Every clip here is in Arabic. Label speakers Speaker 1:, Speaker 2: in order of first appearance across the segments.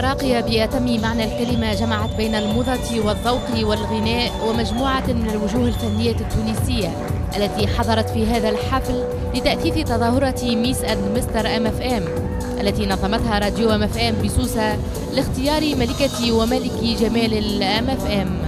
Speaker 1: راقية بأتم معنى الكلمة جمعت بين الموضة والذوق والغناء ومجموعة من الوجوه الفنية التونسية التي حضرت في هذا الحفل لتأثيث تظاهرة Miss and Mister MFM التي نظمتها راديو MFM بسوسة لاختيار ملكة وملك جمال ال MFM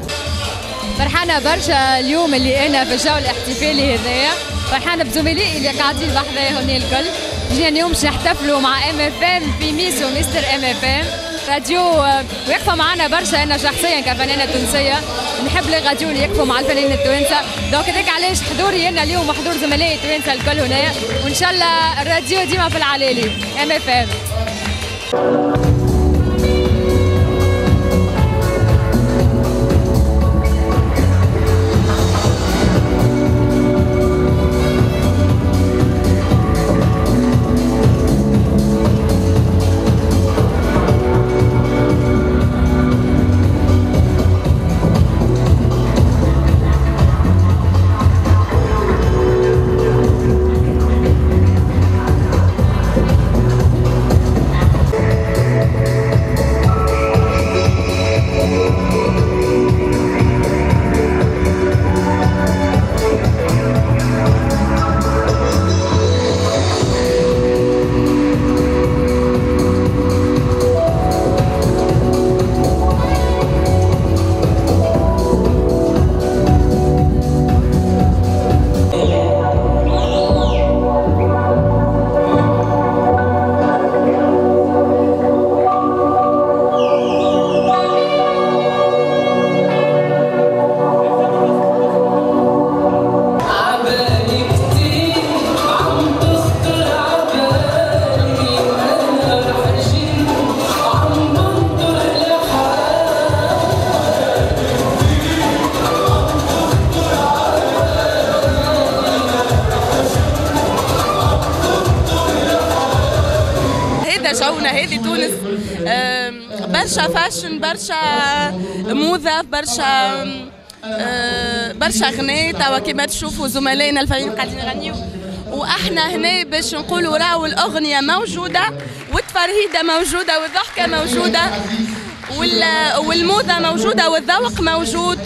Speaker 2: فرحانة برشا اليوم اللي أنا في الجو الاحتفالي هذايا فرحانة بزملائي اللي قاعدين بحذايا هنا الكل. جينا اليوم باش نحتفلوا مع MFM في Miss و Mister MFM راديو ويقفوا معنا برشا أنا شخصيا كفنانة تونسية. نحب الراديو اللي يقفوا مع الفنانين التوانسه donc هذاك علاش حضوري هنا اليوم وحضور زملائي التوانسه الكل هنا وإن شاء الله الراديو ديما في العلالي
Speaker 3: MFM برشا فاشن برشا موضة برشا برشا غناء توا كما تشوفوا زملائنا الفنانين قاعدين يغنيوا وأحنا هنا باش نقولوا راهو الأغنية موجودة والتفرهيده موجودة والضحكة موجودة والموضة موجودة والذوق موجود.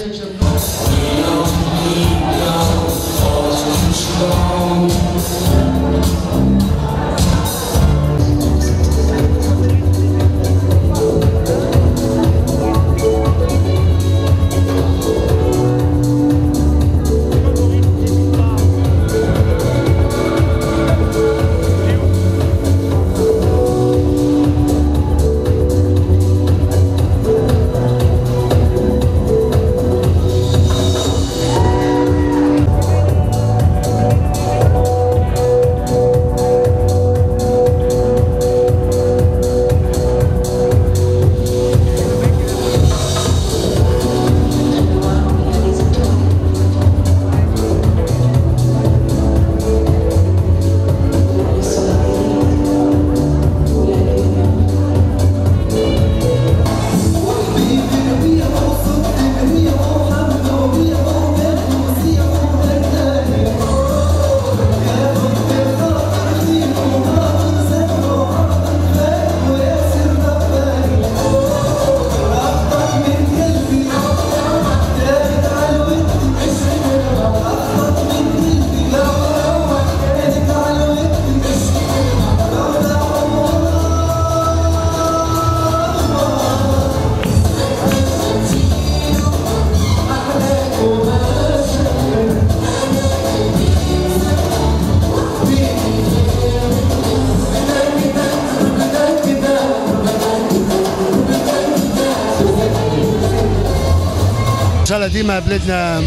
Speaker 4: ديما بلادنا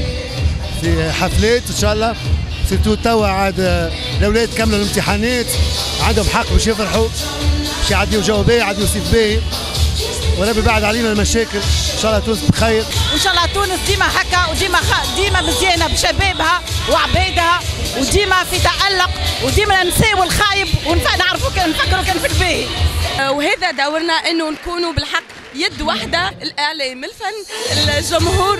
Speaker 4: في حفلات إن شاء الله. surtout توا عاد الأولاد كملوا الامتحانات عندهم حق باش يفرحوا باش يعديوا جو باهي يعديوا صيف باهي. وربي بعد علينا المشاكل إن شاء الله تونس بخير.
Speaker 5: وإن شاء الله تونس ديما هكا وديما خ... ديما مزيانة بشبابها وعبادها وديما في تألق وديما نساو الخايب ونعرفوا كان نفكروا كان في الباهي
Speaker 3: وهذا دورنا إنه نكونوا بالحق يد واحدة الإعلام الفن الجمهور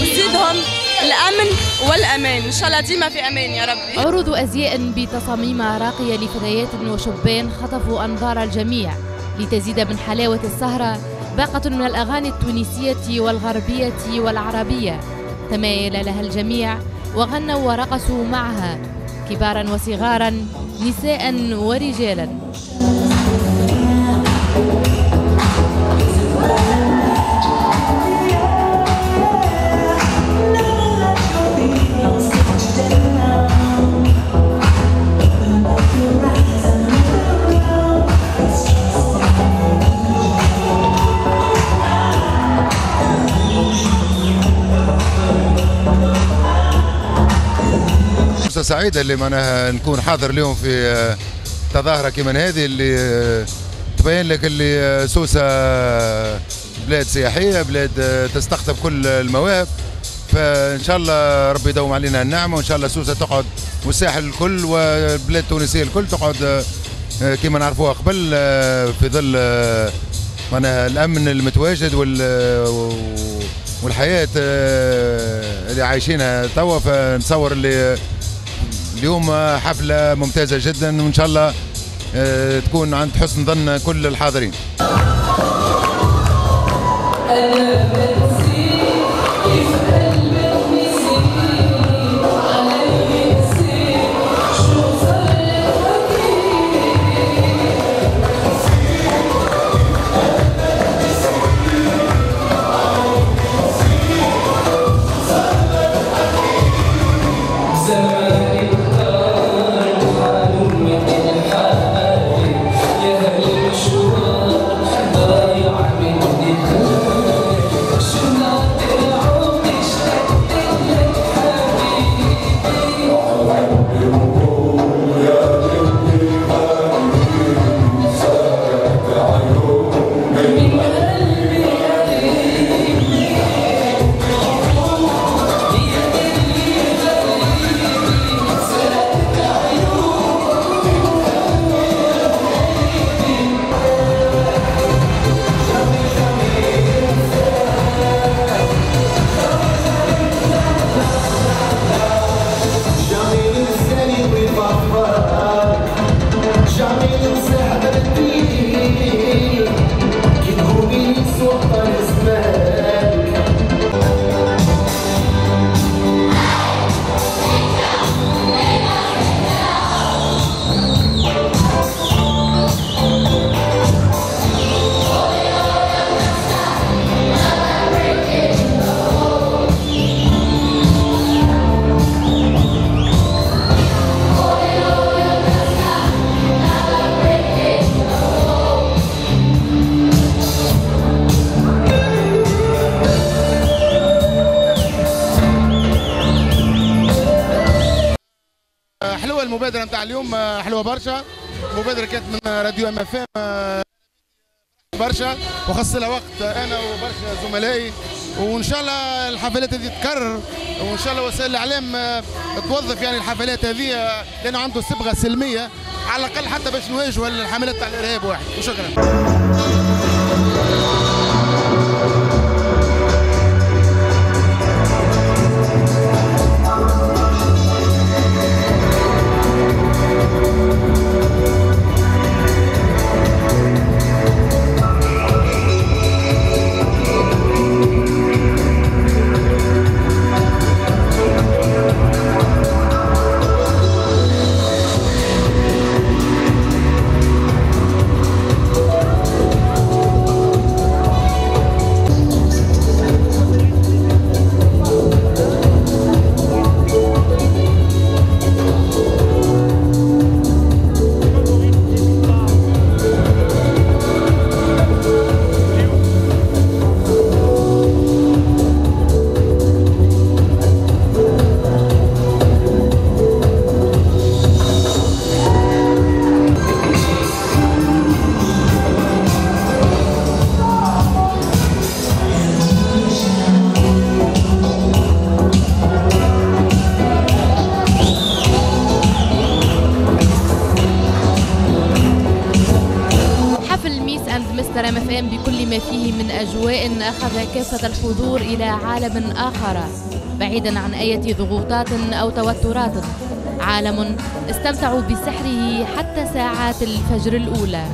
Speaker 3: وزيدهم الأمن والأمان. إن شاء الله ديما في أمان يا ربي.
Speaker 1: عروض أزياء بتصاميم راقية لفتيات وشبان خطفوا أنظار الجميع لتزيد من حلاوة السهرة باقة من الأغاني التونسية والغربية والعربية. تمايل لها الجميع وغنوا ورقصوا معها كبارا وصغارا نساء ورجالا.
Speaker 6: فرصة سعيدة اللي معناها نكون حاضر اليوم في آه، تظاهرة كمان هذه اللي آه، تبين لك اللي آه، سوسة بلاد سياحية بلاد تستقطب كل المواهب. فإن شاء الله ربي يدوم علينا النعمة وإن شاء الله سوسة تقعد والساحل الكل والبلاد التونسية الكل تقعد كما نعرفوها قبل في ظل معناها الأمن المتواجد وال والحياة اللي عايشينها توا. فنتصور اللي اليوم حفلة ممتازة جدا وإن شاء الله آه، تكون عند حسن ظن كل الحاضرين.
Speaker 7: اليوم آه، حلوة برشا. مبادرة كانت من راديو MFM برشا. وخص لها وقت أنا وبرشا زملائي. وإن شاء الله الحفلات هذه تكرر وإن شاء الله وسائل الإعلام آه، توظف يعني الحفلات هذه آه، لأنه عنده صبغة سلمية على الأقل حتى باش نواجهوا الحملات تاع الإرهاب واحد. وشكرا.
Speaker 1: اجواء أخذ كافة الحضور إلى عالم آخر بعيدا عن أي ضغوطات أو توترات. عالم استمتعوا بسحره حتى ساعات الفجر الأولى.